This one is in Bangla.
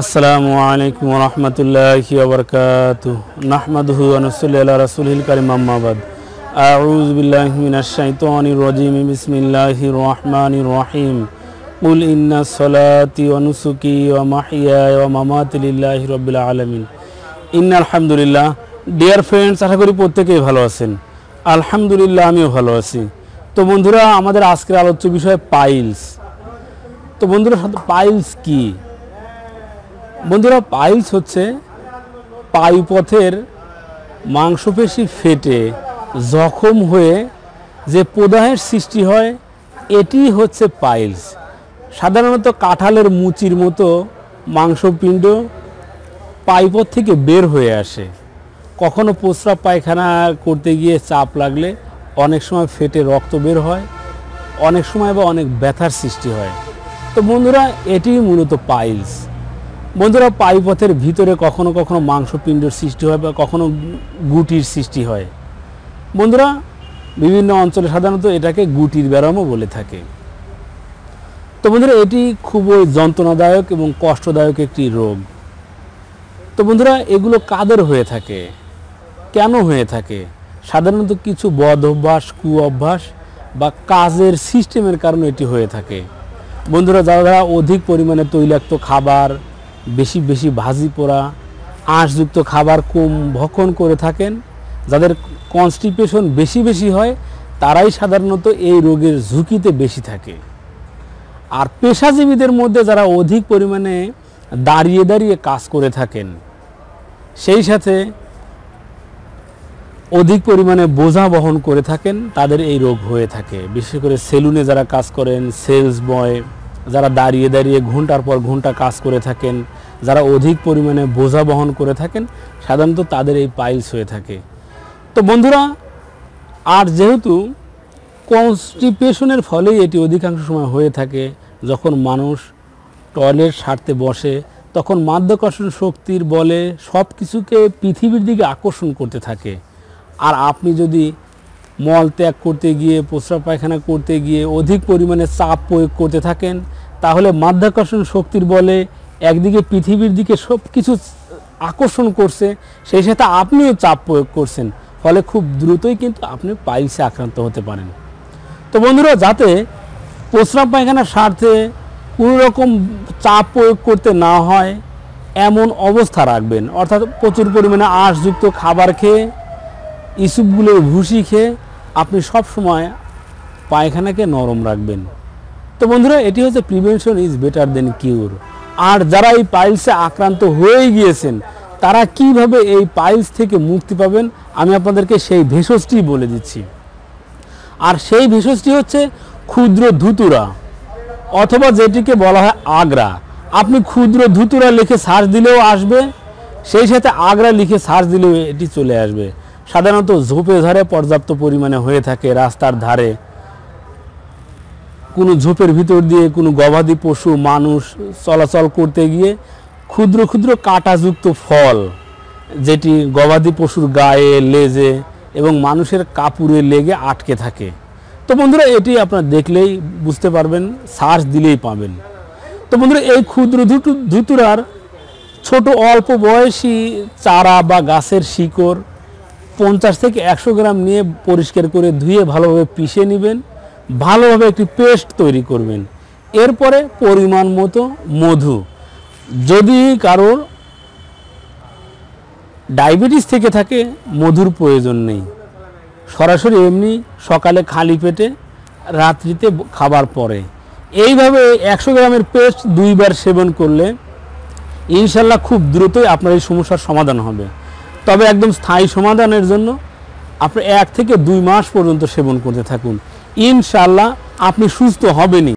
আসসালামু আলাইকুম রহমতুল্লাহি ওবরকাত নাহমাদুহু আনসুল্লি আল্লাহ কারিম আম্মাবাদ আউজ বিল্লাহি মিনাশ শাইতানির রাজিম বিসমিল্লাহির রহমানির রহিম। সলাতি ওয়া নুসুকি ওয়া মাহিয়ায় ওয়া মামাতি লিল্লাহি রাব্বিল আলামিন। ইন্না আলহামদুলিল্লাহ ডিয়ার ফ্রেন্ডস আশা করি প্রত্যেকেই ভালো আছেন। আলহামদুলিল্লাহ, আমিও ভালো আছি। তো বন্ধুরা, আমাদের আজকের আলোচ্য বিষয় পাইলস। তো বন্ধুরা, পাইলস কি? বন্ধুরা পাইলস হচ্ছে পায়ুপথের মাংসপেশি ফেটে জখম হয়ে যে প্রদাহের সৃষ্টি হয় এটি হচ্ছে পাইলস সাধারণত কাঁঠালের মুচির মতো মাংসপিণ্ড পাইপথ থেকে বের হয়ে আসে। কখনো প্রস্রাব পায়খানা করতে গিয়ে চাপ লাগলে অনেক সময় ফেটে রক্ত বের হয়, অনেক সময় বা অনেক ব্যথার সৃষ্টি হয়। তো বন্ধুরা এটি মূলত পাইলস বন্ধুরা পাইপথের ভিতরে কখনো কখনো মাংসপিণ্ডের সৃষ্টি হয় বা কখনো গুটির সৃষ্টি হয়। বন্ধুরা, বিভিন্ন অঞ্চলে সাধারণত এটাকে গুটির ব্যারামও বলে থাকে। তো বন্ধুরা, এটি খুবই যন্ত্রণাদায়ক এবং কষ্টদায়ক একটি রোগ। তো বন্ধুরা, এগুলো কাদের হয়ে থাকে? কেন হয়ে থাকে? সাধারণত কিছু বদ অভ্যাস, কু অভ্যাস বা কাজের সিস্টেমের কারণে এটি হয়ে থাকে। বন্ধুরা, যারা যারা অধিক পরিমাণে তৈলাক্ত খাবার বেশি বেশি ভাজি পোড়া, আঁশযুক্ত খাবার কম ভক্ষণ করে থাকেন। যাদের কনস্টিপেশন বেশি বেশি হয়, তারাই সাধারণত এই রোগের ঝুঁকিতে বেশি থাকে। আর পেশাজীবীদের মধ্যে যারা অধিক পরিমাণে দাঁড়িয়ে দাঁড়িয়ে কাজ করে থাকেন, সেই সাথে অধিক পরিমাণে বোঝা বহন করে থাকেন, তাদের এই রোগ হয়ে থাকে। বিশেষ করে সেলুনে যারা কাজ করেন, সেলস বয় যারা দাঁড়িয়ে দাঁড়িয়ে ঘণ্টার পর ঘণ্টা কাজ করে থাকেন, যারা অধিক পরিমাণে বোঝা বহন করে থাকেন, সাধারণত তাদের এই পাইলস হয়ে থাকে। তো বন্ধুরা, আর যেহেতু কনস্টিপেশনের ফলেই এটি অধিকাংশ সময় হয়ে থাকে, যখন মানুষ টয়লেট সারতে বসে, তখন মাধ্যাকর্ষণ শক্তির বলে সব কিছুকে পৃথিবীর দিকে আকর্ষণ করতে থাকে। আর আপনি যদি মল ত্যাগ করতে গিয়ে, প্রস্রাব পায়খানা করতে গিয়ে অধিক পরিমাণে চাপ প্রয়োগ করতে থাকেন তাহলে মাধ্যাকর্ষণ শক্তির বলে একদিকে পৃথিবীর দিকে সব কিছু আকর্ষণ করছে, সেই সাথে আপনিও চাপ প্রয়োগ করছেন। ফলে খুব দ্রুতই কিন্তু আপনি পাইলসে আক্রান্ত হতে পারেন। তো বন্ধুরা, যাতে প্রস্রাব পায়খানার স্বার্থে কোনো রকম চাপ প্রয়োগ করতে না হয়, এমন অবস্থা রাখবেন। অর্থাৎ প্রচুর পরিমাণে আঁশযুক্ত খাবার খেয়ে, ইসুপগুলোর ভুসি খেয়ে আপনি সব সময় পায়খানাকে নরম রাখবেন। তো বন্ধুরা, এটি হচ্ছে prevention is better than cure আর যারা এই পাইলসে আক্রান্ত হয়ে গিয়েছেন, তারা কীভাবে এই পাইলস থেকে মুক্তি পাবেন, আমি আপনাদেরকে সেই ভেষজটি বলে দিচ্ছি। আর সেই ভেষজটি হচ্ছে ক্ষুদ্র ধুতুরা, অথবা যেটিকে বলা হয় আগ্রা। আপনি ক্ষুদ্র ধুতুরা লিখে সার্চ দিলেও আসবে, সেই সাথে আগ্রা লিখে সার্চ দিলেও এটি চলে আসবে। সাধারণত ঝোপে ধারে পর্যাপ্ত পরিমাণে হয়ে থাকে রাস্তার ধারে। কোনো ঝোপের ভিতর দিয়ে কোনো গবাদি পশু, মানুষ চলাচল করতে গিয়ে ক্ষুদ্র ক্ষুদ্র কাঁটাযুক্ত ফল যেটি গবাদি পশুর গায়ে লেজে এবং মানুষের কাপুরে লেগে আটকে থাকে। তো বন্ধুরা, এটি আপনার দেখলেই বুঝতে পারবেন, সার্চ দিলেই পাবেন। তো বন্ধুরা, এই ক্ষুদ্র ধুতু, ধুতুরার ছোট অল্প বয়সী চারা বা গাছের শিকড় পঞ্চাশ থেকে একশো গ্রাম নিয়ে পরিষ্কার করে ধুয়ে ভালোভাবে পিষে নেবেন। ভালোভাবে একটি পেস্ট তৈরি করবেন। এরপরে পরিমাণ মতো মধু। যদি কারোর ডায়াবেটিস থেকে থাকে, মধুর প্রয়োজন নেই। সরাসরি এমনি সকালে খালি পেটে, রাত্রিতে খাবার পরে। এইভাবে একশো গ্রামের পেস্ট দুইবার সেবন করলে ইনশাল্লাহ খুব দ্রুতই আপনার এই সমস্যার সমাধান হবে। তবে একদম স্থায়ী সমাধানের জন্য আপনি এক থেকে দুই মাস পর্যন্ত সেবন করতে থাকুন। ইনশাল্লাহ আপনি সুস্থ হবেনই।